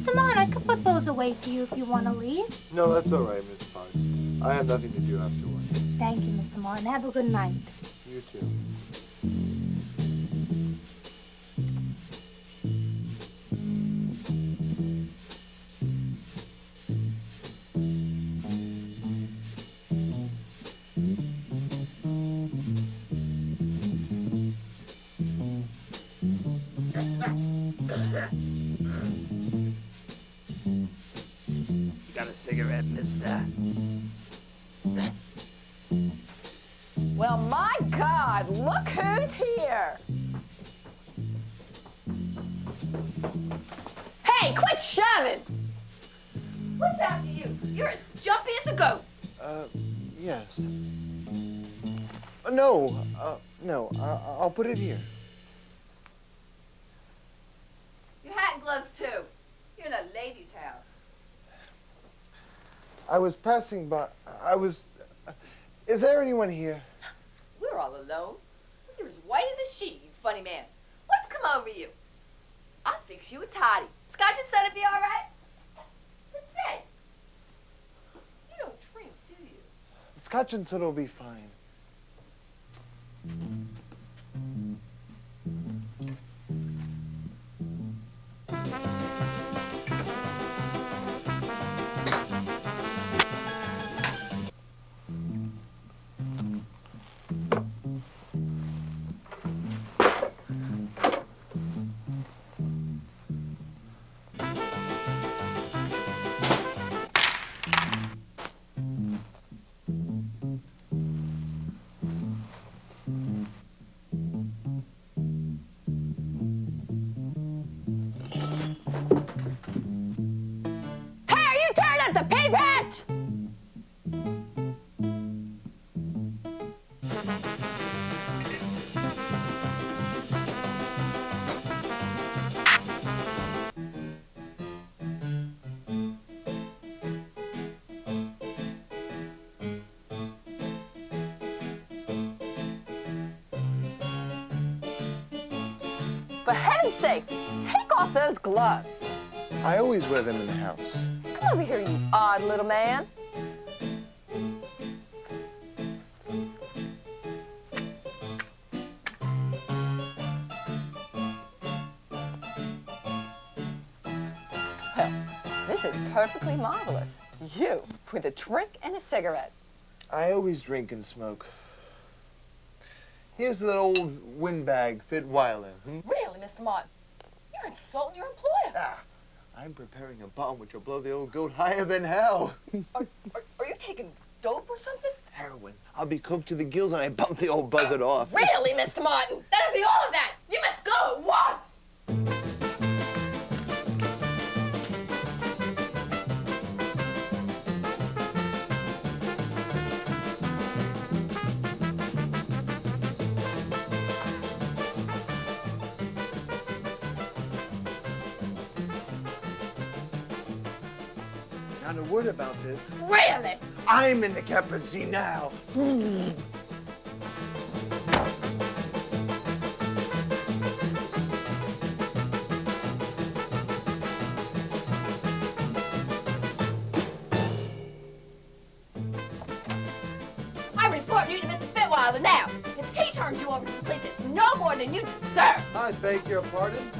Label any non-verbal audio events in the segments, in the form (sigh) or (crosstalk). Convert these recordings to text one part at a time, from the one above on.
Mr. Martin, I could put those away for you if you want to leave. No, that's all right, Miss Parks. I have nothing to do afterward. Thank you, Mr. Martin. Have a good night. You too. Cigarette, mister? Well, my God, look who's here. Hey, quit shoving. What's after you? You're as jumpy as a goat. Uh, yes. Uh, no, uh, no, I I'll put it here. Your hat and gloves, too. You're in a lady's house. I was passing by. I was. uh, Is there anyone here? We're all alone. You're as white as a sheet, you funny man. What's come over you? I'll fix you a toddy. Scotch and soda be all right? But say, you don't drink, do you? Scotch and soda will be fine. For heaven's sakes, take off those gloves. I always wear them in the house. Come over here, you odd little man. Well, this is perfectly marvelous. You with a drink and a cigarette. I always drink and smoke. Here's that old windbag fit. Hmm? Mr. Martin? You're insulting your employer. Ah, I'm preparing a bomb which will blow the old goat higher than hell. (laughs) Are, are, are you taking dope or something? Heroin. I'll be cooked to the gills when I bump the old buzzard off. Really, Mr. Martin? That'll be all of that. Not a word about this. Really? I'm in the captain's seat now. I report you to Mr. Fitweiler now. If he turns you over to the police, it's no more than you deserve. I beg your pardon.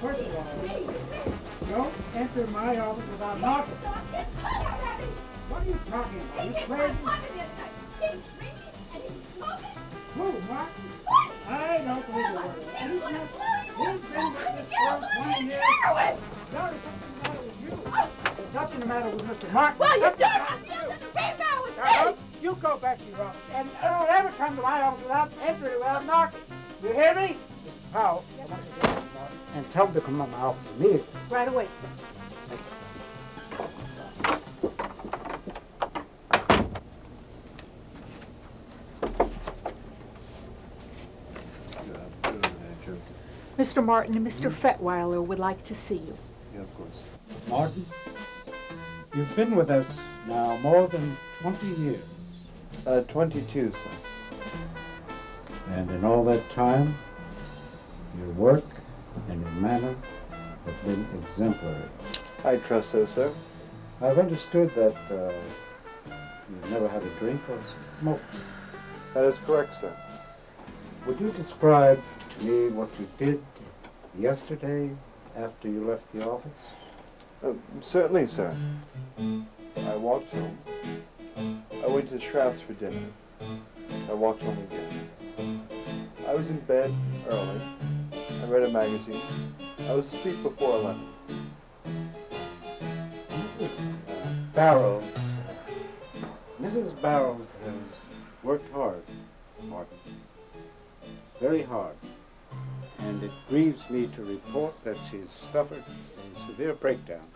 First of all, don't enter my office without knocking. What are you talking about? You crazy? Who, Martin? I don't believe word. He's been, with this for 20 years. The matter with you. There's nothing the matter with Mr. Martin. Well, you don't have to you. use the paper with me. You go back to your office and don't ever come to my office without entering without knocking. You hear me? Powell, I and tell him to come to my office immediately. Right away, sir. Mr. Mr. Martin and Mr. Fitweiler would like to see you. Yeah, of course. Martin, you've been with us now more than 20 years. Uh, 22, sir. And in all that time, your work and your manner have been exemplary. I trust so, sir. I've understood that uh, you've never had a drink or smoke. That is correct, sir. Would you describe to me what you did yesterday after you left the office? Uh, certainly, sir. I walked home. I went to Schrafft's for dinner. I walked home again. I was in bed early. I read a magazine. I was asleep before 11. Mrs. Barrows. Mrs. Barrows has worked hard, Martin. Very hard. And it grieves me to report that she's suffered a severe breakdown.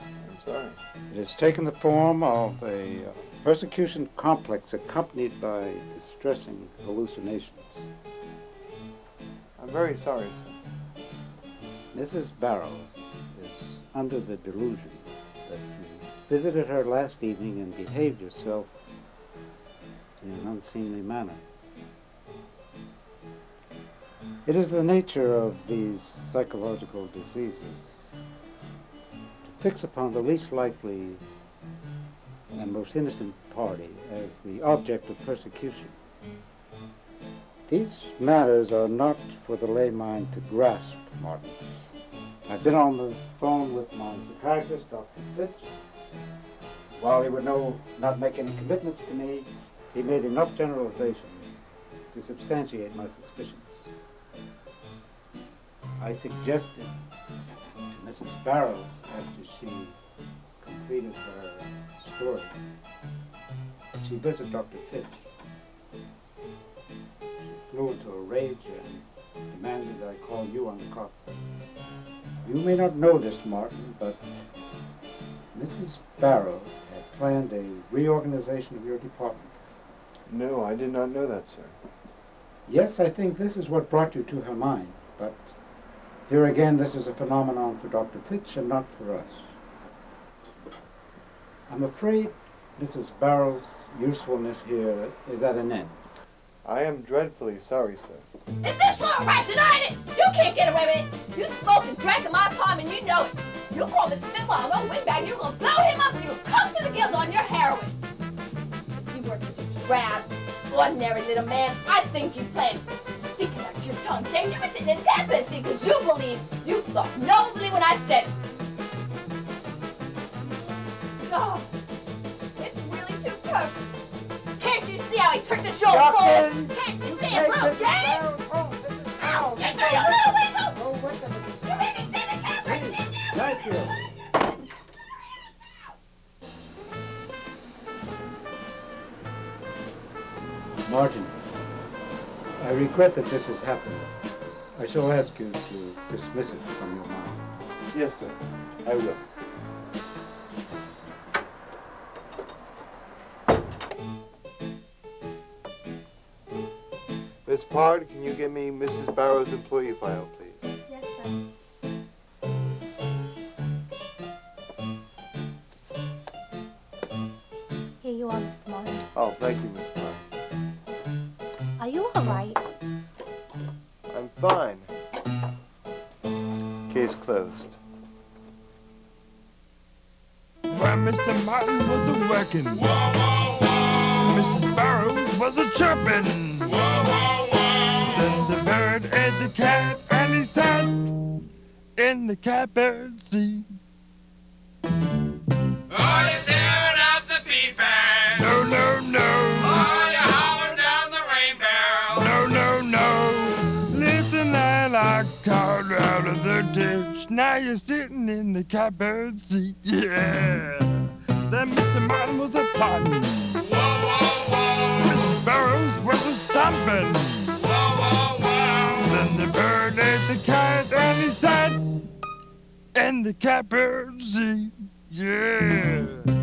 I'm sorry. It has taken the form of a uh, persecution complex accompanied by distressing hallucinations. I'm very sorry, sir. Mrs. Barrow is under the delusion that you visited her last evening and behaved yourself in an unseemly manner. It is the nature of these psychological diseases to fix upon the least likely and most innocent party as the object of persecution. These matters are not for the lay mind to grasp, Martin. I've been on the phone with my psychiatrist, Dr. Fitch. While he would no, not make any commitments to me, he made enough generalizations to substantiate my suspicions. I suggested to Mrs. Barrows after she completed her story that she visit Dr. Fitch. She flew into a rage and demanded I call you on the carpet. You may not know this, Martin, but Mrs. Barrows had planned a reorganization of your department. No, I did not know that, sir. Yes, I think this is what brought you to her mind, but here again, this is a phenomenon for Dr. Fitch and not for us. I'm afraid Mrs. Barrows' usefulness here is at an end. I am dreadfully sorry, sir. Is this one right denying it? You can't get away with it. You smoked and drank in my apartment, you know it. You call Mr. Fitwell no windbag, you're gonna blow him up and you'll come to the gills on your heroin. You weren't such a drab, ordinary little man. I think you planned sticking out your tongue, saying you were sitting in seat because you believe you thought nobly when I said it. God, Can't you see he tricked us, you? Captain! Can't you see Hey, it, little Mrs. game? Barrows! Oh, Ow, get to your little weasel! Oh, wait a minute. You made me see the camera, Please, didn't you? thank you. Martin, I regret that this has happened. I shall ask you to dismiss it from your mind. Yes, sir. I will. Miss Paird, can you get me Mrs. Barrow's employee file, please? Yes, sir. Here you are, Mr. Martin. Oh, thank you, Miss Paird. Are you all right? I'm fine. Case closed. While Mr. Martin was a working, Mrs. Barrows was a the cat, and he sat in the catbird seat. Are you tearing up the? No, no, no, Are you down the rain barrel? no, no, no. Lifting lilacs caught out of the ditch. Now you're sitting in the catbird seat. Yeah. Then Mr. Martin was a plotting. In the catbird seat. Yeah. (laughs)